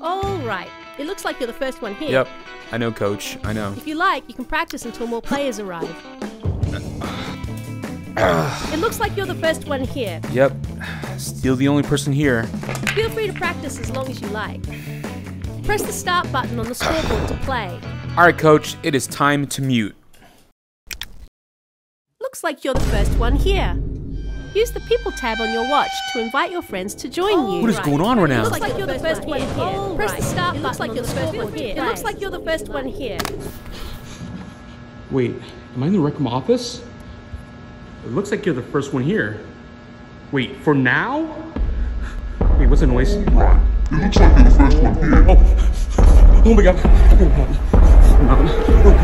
All right. It looks like you're the first one here. Yep. I know, coach. I know. If you like, you can practice until more players arrive. it looks like you're the first one here. Yep. Still the only person here. Feel free to practice as long as you like. Press the start button on the scoreboard to play. All right, coach. It is time to mute. Looks like you're the first one here. Use the People tab on your watch to invite your friends to join you. What is going on right now? It looks like you're the first one here. Oh Press the start button. It looks like you're the first one here. It looks like you're the first one here. Wait, am I in the Rec Room office? It looks like you're the first one here. Wait, for now? Wait, what's the noise? Oh it looks like you're the first one here. Oh, oh my god. Oh, god.